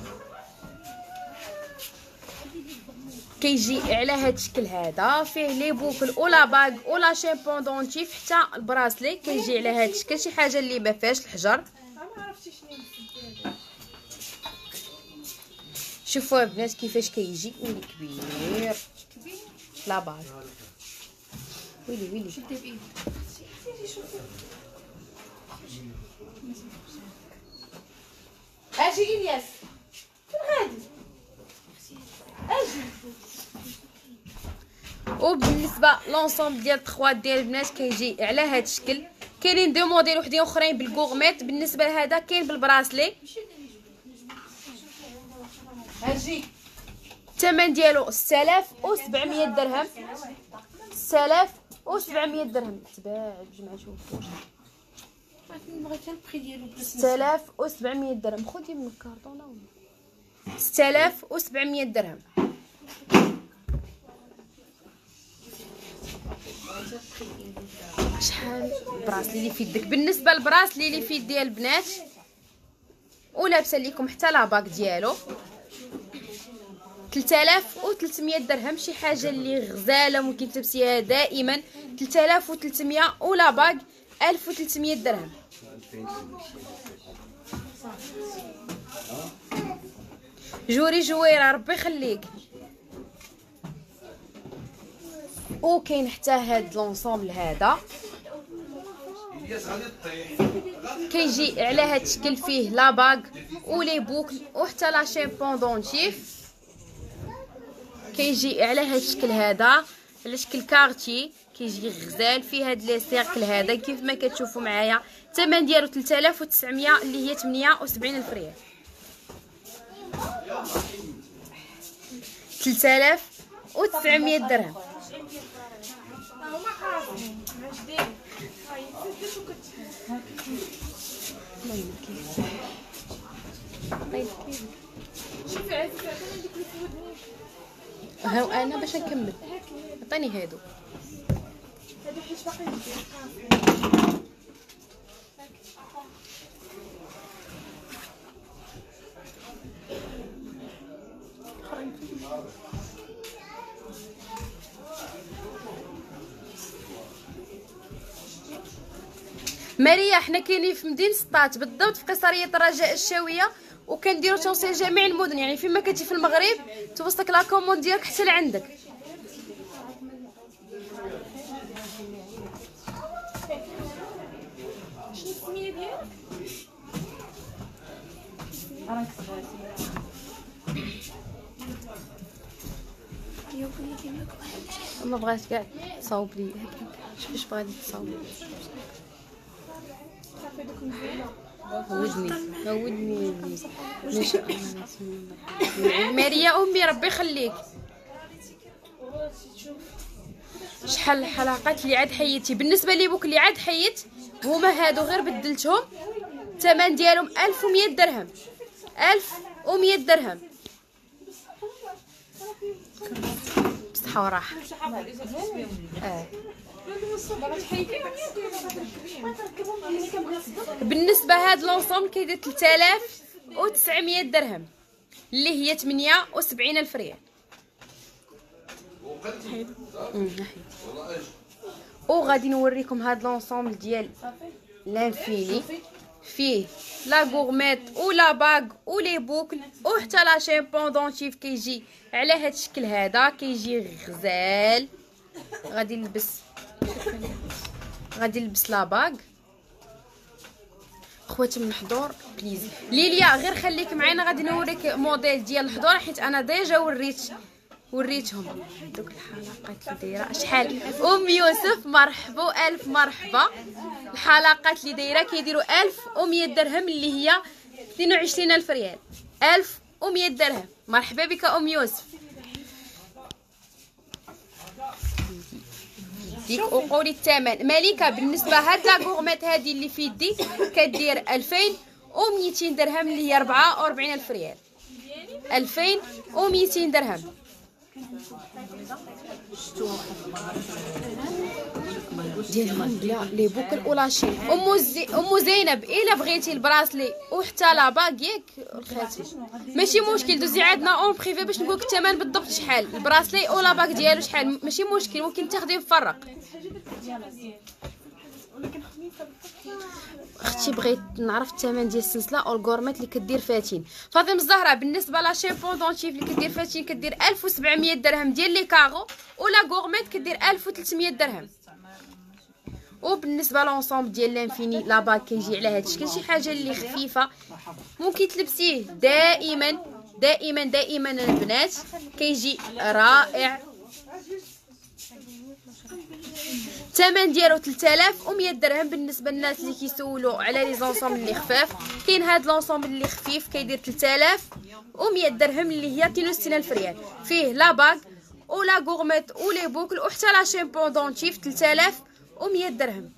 كيجي على هاد الشكل هذا. فيه les boucles و la bague و la chaîne pendentif حتى ال bracelet كيجي على هاد الشكل. شي حاجة اللي ما فيهاش الحجر. شوفوا البنات كيفاش كيجي ويلي كبير la bague ويلي ويلي أجي الياس فين غادي أجي وبالنسبه l'ensemble ديال 3D آ البنات كيجي على هاد الشكل كاينين deux modèles وحدين اخرين بال gourmette بالنسبة لهذا كاين بال bracelet أجي الثمن ديالو 6700 درهم. 6700 درهم. تباع الجمعه شوف بغيت البخي ديالو بلس 6700 درهم. خذي من الكارطونه ولا 6700 درهم. شحال براسلي اللي في يدك بالنسبة للبراسلي اللي في يد ديال البنات ولابسة لكم حتى la bague ديالو. 3300 درهم شي حاجة اللي غزالة ممكن تلبسيها دائما. 3300 و la bague 1300 درهم. جوري جويرة ربي يخليك. وكاين حتى هاد l'ensemble هذا. كيجي على هاد الشكل فيه la bague و les boucles وحتى la chaîne pendentif كيجي على هاد الشكل هذا على شكل Cartier كيجي غزال فيه هاد les cercles هذا. كيف ما كتشوفوا معايا الثمن ديالو 3900 اللي هي 78 ألف ريال. 3900 درهم. هاو أنا باش نكمل عطيني هادو. ماريا حنا كاينين في مدينة سطات بالضبط في قصرية الرجاء الشاوية. وكنديروا توصيل جميع المدن يعني فيما كنتي في المغرب توصلك لا كوموند ديالك حتى لعندك. ما بغات كاع تصاوب لي شوف اش بغات تصاوب هودني هودني ما بسم الله. ماريا أمي ربي يخليك. شحال الحلقات اللي عاد حيدتي بالنسبة لي بوك اللي عاد حيت هما هادو غير بدلتهم. الثمن ديالهم 1100 درهم. 1100 درهم. بصحة وراحة. آه. بالنسبة هاد l'ensemble كيدير 3900 درهم اللي هي 78 ألف ريال. أمم،. وغادي نوريكم هاد l'ensemble ديال l'infini فيه la gourmette و la bague و les boucles وحتى la chaîne pendentif كيجي على هاد الشكل هذا كيجي غزال. غادي نلبس غادي نلبس la bague. خواتي من الحضور please. ليليا غير خليك معانا غادي نوريك موديل ديال الحضور حيت أنا déjà وريت وريتهم. دوك الحلقات اللي دايرة. شحال؟ أم يوسف مرحبا ألف مرحبا. الحلقات اللي دايرة كيديروا 1100 درهم اللي هي 22 ألف ريال. 1100 درهم. مرحبا بك أم يوسف. ديك وقولي الثمن. ملكه بالنسبة هاد la gourmette هادي اللي في يدي كدير 2200 درهم اللي هي 44 ألف ريال. 2200 درهم. ديالهم بلا les boucles و la chaîne ام زي... ام زينب إلا بغيتي ال bracelet وحتى la bague ياك الخاتم. ماشي مشكل دوزي عندنا أون بريفي باش نقولك الثمن بالضبط شحال. البراسلي ولا باغ ديالو شحال. ماشي مشكل ممكن تاخديه مفرق أختي بغيت نعرف الثمن ديال السلسلة أو الكورميت اللي كدير فاتين. فاطمه الزهراء بالنسبة لا شيبوندونتيف اللي كدير فاتين كدير 1700 درهم ديال لي كاغو ولا غورميت كدير 1300 درهم. وبالنسبة لونسومبل ديال لانفيني لا باك كيجي على هذا الشكل شي حاجة اللي خفيفة ممكن تلبسيه دائما دائما دائما البنات. كيجي رائع. الثمن ديالو 3100 درهم بالنسبة للناس اللي كيسولوا على les ensembles اللي خفاف. كاين هاد l'ensemble اللي خفيف كيدير 3100 درهم اللي هي 62 ألف ريال. فيه la bague و la gourmette و les boucles وحتى la chaîne pendentif 3100 درهم.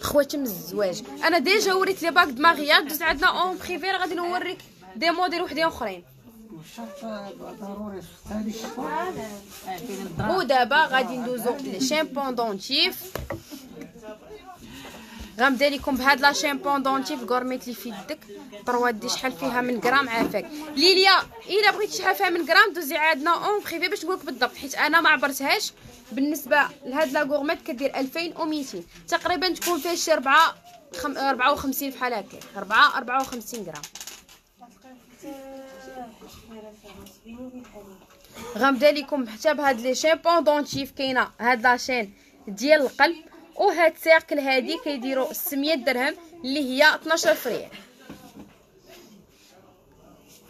خواتم الزواج أنا déjà وريت les bagues de mariage دوز عندنا en privé غادي نوريك des modèles وحدين أخرين. ودابا غادي ندوزو لل chaînes pendentifs. غنبدا لكم بهاد la chaîne gourmette اللي في يدك. trois D شحال فيها من غرام عافاك. ليليا إلا بغيتي شحال فيها من غرام دوزي عندنا en privé باش نقولك بالضبط. حيت أنا ما عبرتهاش. بالنسبة لهاد la gourmette كدير 2200 تقريبا تكون فيها شي 4 خم... 54 بحال هكا. 4 54 غرام. غنبدا لكم حتى بهاد les chaînes pendentifs كاينة. هاد la chaîne ديال القلب وهاد cercle هادي كيديروا 600 درهم اللي هي 12 ألف ريال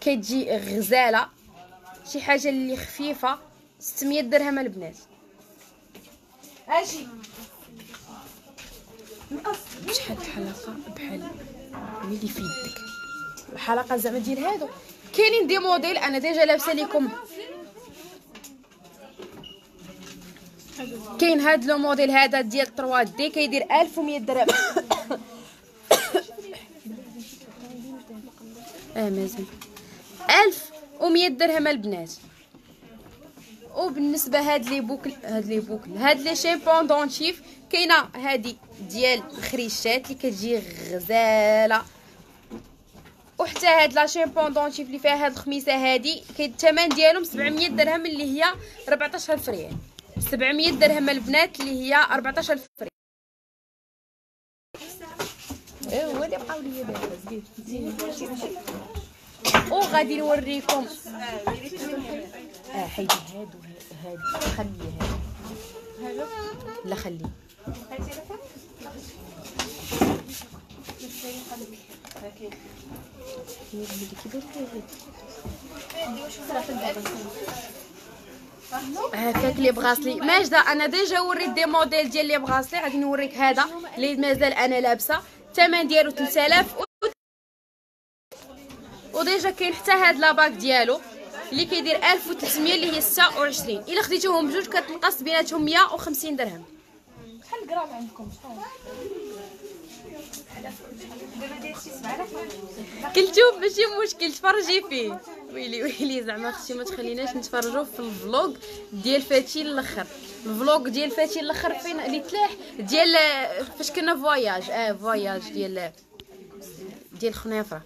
كتجي غزالة شي حاجة اللي خفيفة 600 درهم البنات. أجي شحال الحلقة بحال ملي في يدك. الحلقة زعما ديال هادو. كاينين des modèles أنا déjà لابسة لكم كاين هاد le modèle هذا ديال 3 D كيدير 1100 درهم. آه مازال 1100 درهم البنات. وبالنسبة هاد les boucles هاد les boucles هاد les chaînes pendentifs كاينة هادي ديال الخريشات اللي كتجي غزالة. وحتى هاد la chaîne pendentif اللي فيها هاد الخميسة هادي كاين الثمن ديالهم 700 درهم اللي هي 14000 ريال. 700 درهم البنات اللي هي 14000 ريال. هو اللي بقاو ليا دابا زيد. وغادي نوريكم. آه حيدي هادو هادي. خليه هادي لا خليه هكاك les bracelets ماجده أنا déjà وريت des modèles ديال les bracelets غادي نوريك هذا. اللي مازال أنا لابسة. الثمن ديالو 3000 و... و déjà كاين حتى هاد la bague ديالو اللي كيدير 1300 اللي هي 26 إلا خديتوهم بجوج كتنقص بيناتهم 150 درهم. شحال غرام عندكم؟ شحال؟ كلتو ماشي مشكل تفرجي فيه. ويلي ويلي زعما أختي ما تخليناش نتفرجوا في ال vlog ديال فاتي الأخر. الفلوق ديال فاتي الأخر فين؟ اللي تلاح ديال فاش كنا فواياج آه فواياج ديال ديال خنيفرة.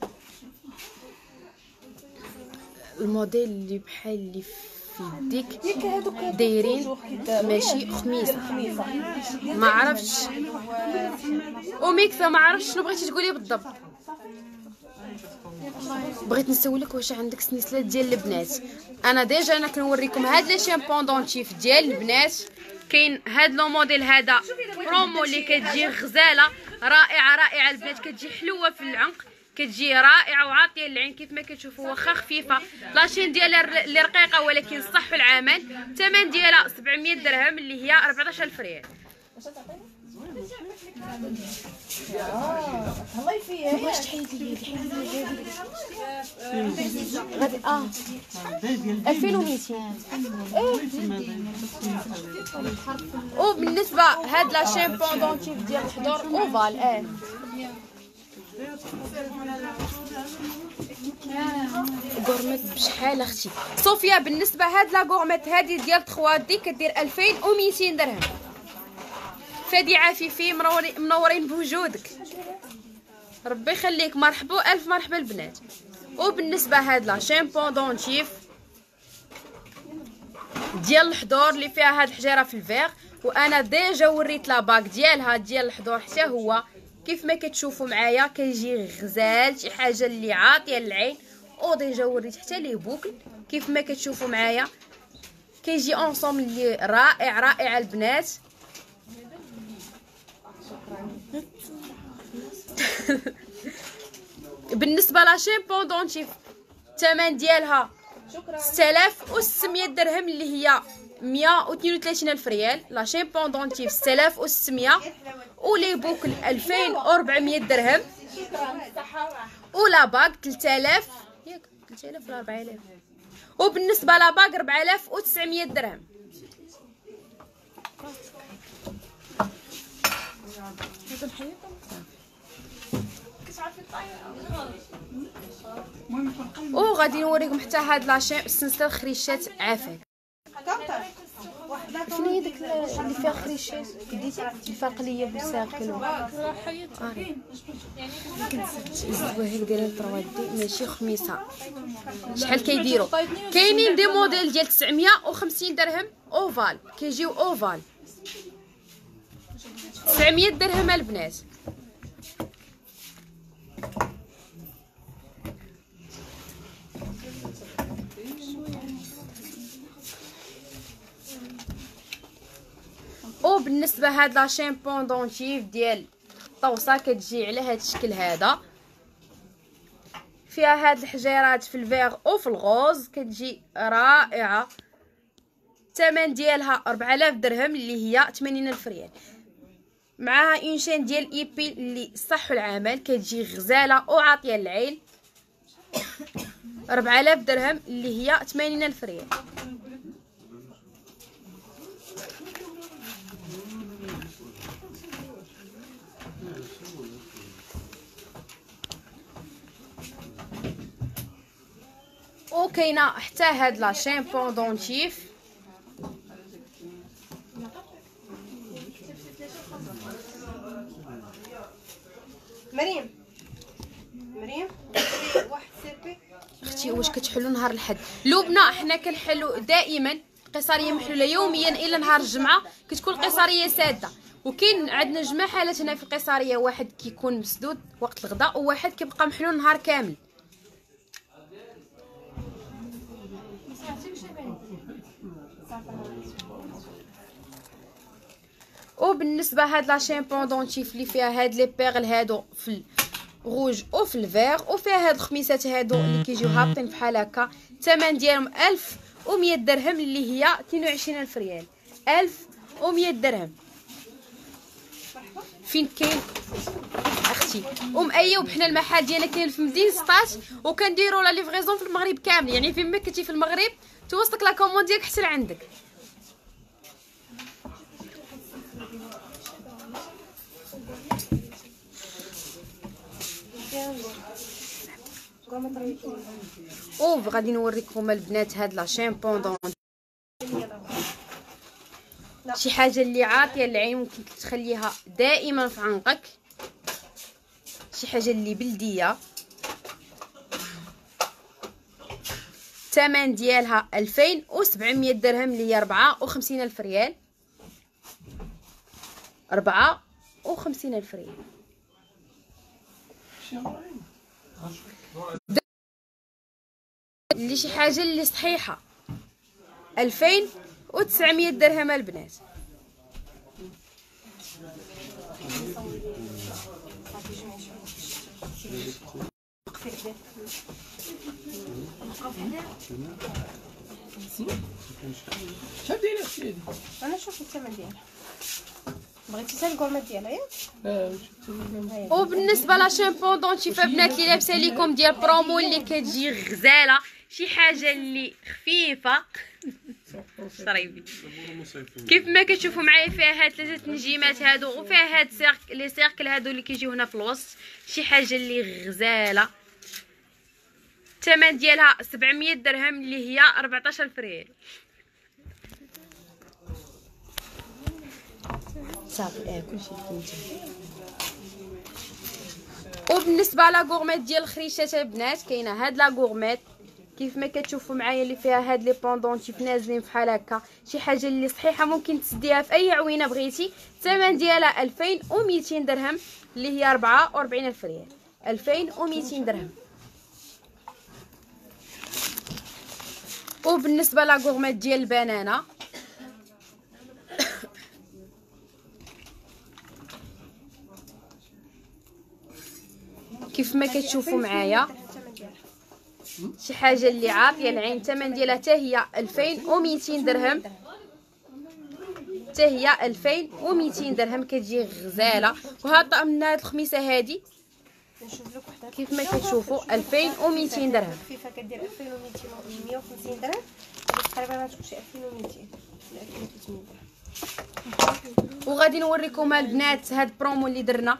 الموديل اللي بحال اللي في يديك دايرين ماشي خميسه ما عرفتش. وميكسا ما عرفتش شنو بغيتي تقولي بالضبط. بغيت نسولك واش عندك سنسلات ديال البنات. أنا déjà أنا كنوريكم هاد les chaînes pendentifs ديال البنات. كاين هاد le modèle هذا برومو اللي كتجي غزالة. رائعة رائعة. البنات كتجي حلوة في العنق كتجي رائعة وعاطية للعين. كيف ما كتشوفوا واخا خفيفة. la chaîne ديالها اللي رقيقه ولكن صح في العمل الثمن ديالها 700 درهم اللي هي 14000 ريال. الله يفيا واش تحيدي لي غادي آه 2200 وبالنسبه هاد la chaîne pendentif ديال الحضور ovale آه gourmette بشحال أختي؟ صوفيا بالنسبة هاد la gourmette هادي ديال 3D كدير 2200 درهم. فادي عفيفي منورين بوجودك. ربي يخليك. مرحبا ألف مرحبا البنات. وبالنسبة هاد la chaîne pendentif ديال الحضور اللي فيها هاد الحجيره في الفيغ وأنا déjà وريت la bague ديالها ديال الحضور حتى هو كيف ما كتشوفوا معايا كيجي غزال شي حاجة اللي عاطية للعين. و déjà وريت حتى les boucles. كيف ما كتشوفوا معايا كيجي ensemble اللي رائع رائع البنات. بالنسبة la chaîne pendentif الثمن ديالها 6600 درهم اللي هي 132 ألف ريال. la chaîne pendentif 6600 و les boucles 2400 درهم. و la bague 3000 ياك 3000 ولا 4000 وبالنسبه la bague 4900 درهم. وغادي نوريكم حتى هاد لاشين السلسله خريشات عافاك شنو هي ديك اللي فيها خريشات ديتي الفرق ليا بالساقل. زدوها هيك دايرين 3 دي ماشي خميسة. شحال كيديروا؟ كاينين دي موديل ديال 950 درهم أوفال. كيجيو أوفال. 900 درهم البنات. وبالنسبة هاد la chaîne pendentif ديال الطوسه كتجي على هاد الشكل هذا. فيها هاد الحجيرات في الفيغ وفي ال rose كتجي رائعة. الثمن ديالها 4000 درهم اللي هي 80 ألف ريال. معاها une chaîne ديال ايبيل اللي صح العمل كتجي غزالة وعاطيه العين 4000 درهم اللي هي 80 ألف ريال. وكاينه حتى هاد لا شين بوندونتيف مريم. مريم واحد سيبي أختي واش كتحلوا نهار الحد لبنى حنا كنحلوا دائما القيصريه محلوله يوميا إلا نهار الجمعة. كتكون القيصريه سادة. وكاين عندنا جمع حالات هنا في القيصريه واحد كيكون مسدود وقت الغداء وواحد كيبقى محلول نهار كامل. وبالنسبه هاد la pendentif اللي فيها هاد les perles هادو في الروج وفي الفيغ وفيها هاد الخميسات هادو اللي كيجيو هابطين بحال هكا الثمن ديالهم 1100 درهم اللي هي 22 الف ريال 1100 درهم فين كاين أختي ام ايوب حنا المحل ديالنا كاين في مدينه سطات وكنديروا la livraison في المغرب كامل يعني فين ما كنتي في المغرب توصلك la commande ديالك حتى لعندك. أو غادي نوريكم البنات هاد la chaîne pendentif شي حاجة اللي عاطية العين ممكن تخليها دائما في عنقك شي حاجة اللي بلدية. الثمن ديالها 2700 درهم اللي هي 54 ألف ريال. 54 ألف ريال. اللي شي حاجة اللي صحيحة. 2900 درهم البنات. شحال أختي هادي؟ أنا شوف الثمن ديالها بغيتي حتى الكورمات ديالها ياك وبالنسبه لا شامبون شي بنات اللي لابسه ليكم ديال برومو اللي كتجي غزاله شي حاجة اللي خفيفه صريبي كيف ما كتشوفوا معايا فيها هاد ثلاثة نجيمات هادو وفيها هاد لي سيركل هادو اللي كيجيو هنا في الوسط شي حاجة اللي غزاله الثمن ديالها 700 درهم اللي هي 14 ريال. صافي آه كلشي وبالنسبة la gourmette ديال الخريشات البنات كاينة هاد la gourmette كيف ما كتشوفوا معايا اللي فيها هاد les pendentifs نازلين بحال هكا شي حاجة اللي صحيحة ممكن تسديها في أي عوينة بغيتي. الثمن ديالها 2200 درهم اللي هي 44 ألف ريال. 2200 درهم. وبالنسبة لا غورميت ديال البنانة. كيف ما كتشوفوا معايا شي حاجة اللي عاطية العين الثمن ديالها حتى هي 2200 درهم. حتى هي 2200 درهم كتجي غزالة. وهذا الطقم هاد الخميسة هادي نشوف لك وحده كيف ما كتشوفوا 2200 درهم. خفيفه كدير 2200 150 درهم. تقريبا غتكون شي 2200 ولا 2300 درهم. وغادي نوريكم البنات هاد البرومو اللي درنا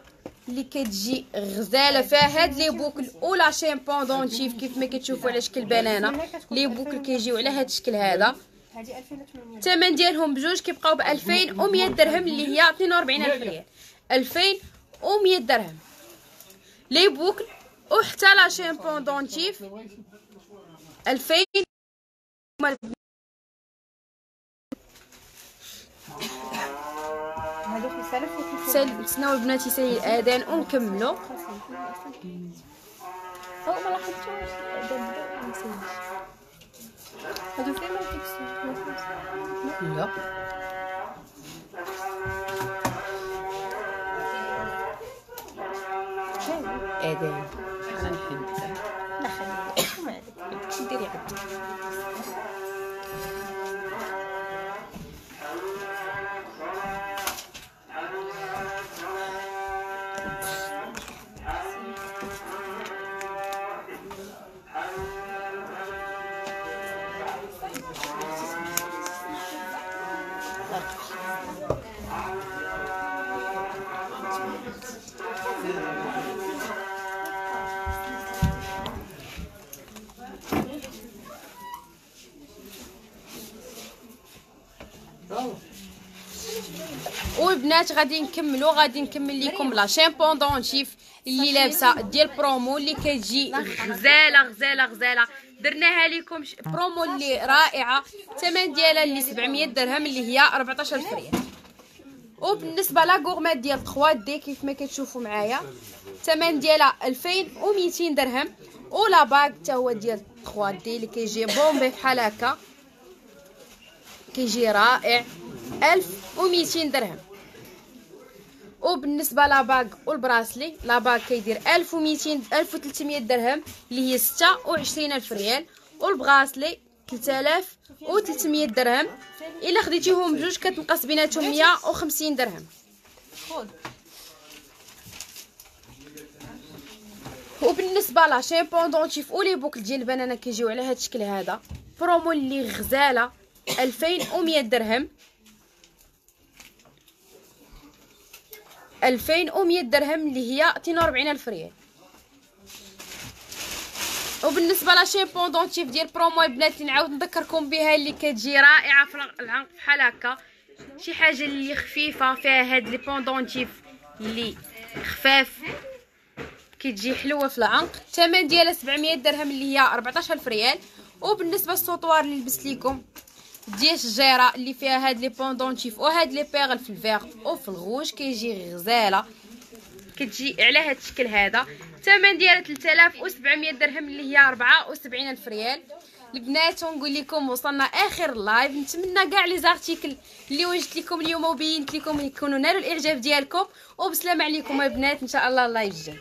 اللي كتجي غزالة فيها. هاد les boucles و la chaîne pendentif كيف ما كتشوفوا على شكل بنانه les boucles كيجيو على هاد الشكل هذا. هذه 2800 الثمن ديالهم بجوج كيبقاو ب 2100 درهم اللي هي 42000 ريال. 2100 درهم. les boucles وحتى la chaîne pendentif 2000 هذوك 5000 و سال نتسناو البنات يسالي الاذان ونكملوا أو ما لاحظتوش هادو فين لا والبنات غادي نكملوا غادي نكمل لكم la chaîne pendentif اللي لابسة ديال برومو اللي كتجي غزالة غزالة غزالة. درناها لكم برومو اللي رائعة. الثمن ديالها اللي 700 درهم اللي هي 14000 ريال وبالنسبة la gourmette ديال 3D كيف ما كتشوفوا معايا الثمن ديالها 2200 درهم. و la bague حتى هو ديال 3D اللي كيجي bombé بحال هكا. كيجي رائع. 1200 درهم. وبالنسبه la bague وال bracelet la bague كيدير 1200 1300 درهم اللي هي 26000 ريال وال bracelet 3300 درهم. إلا خديتيهم بجوج كتنقص بيناتهم 150 درهم. وبالنسبه la chaîne pendentif و les boucles ديال البنات كيجيو على هذا الشكل هذا برومو اللي غزالة 2100 درهم. 2100 درهم اللي هي 42000 ريال. وبالنسبة la chaîne pendentif ديال برومو البنات نعاود نذكركم بها اللي كتجي رائعة في العنق بحال هكا. شي حاجة اللي خفيفة فيها هاد les pendentifs اللي خفاف كتجي حلوة في العنق. الثمن ديالها 700 درهم اللي هي 14000 ريال. وبالنسبة لل sautoir اللي لبست لكم ديال الشجيره اللي فيها هاد les pendentifs وهاد les perles في الفيغ وفي الغوج كيجي غزاله كتجي على هاد الشكل هذا الثمن ديالها 3700 درهم اللي هي 74000 ريال البنات ونقول لكم وصلنا اخر live نتمنى كاع les articles اللي وجدت لكم اليوم وبينت لكم يكونوا نالوا الاعجاب ديالكم وبسلامه عليكم البنات ان شاء الله ال live الجاي